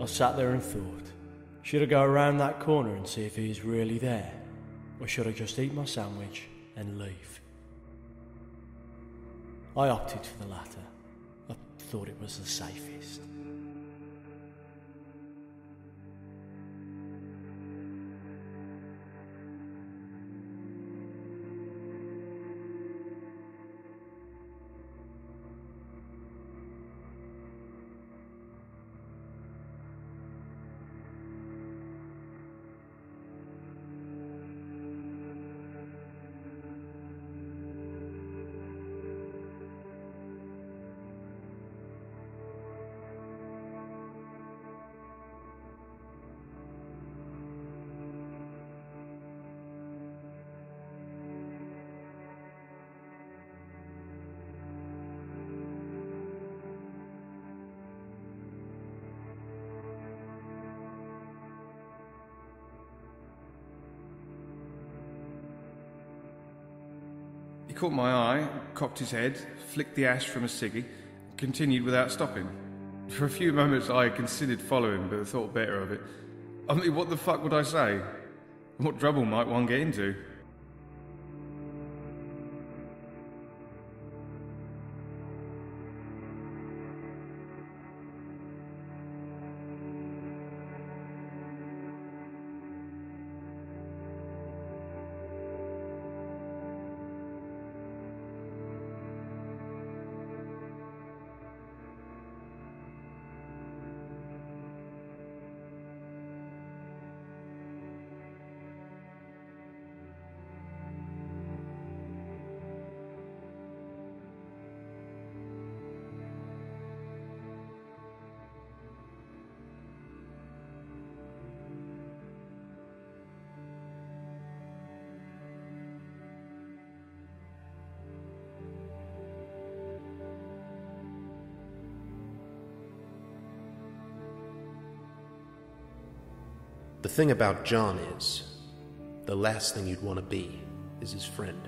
I sat there and thought, should I go around that corner and see if he is really there? Or should I just eat my sandwich and leave? I opted for the latter. I thought it was the safest. He caught my eye, cocked his head, flicked the ash from a ciggy, and continued without stopping. For a few moments I considered following, but thought better of it. I mean, what the fuck would I say? What trouble might one get into? The thing about John is, the last thing you'd want to be is his friend.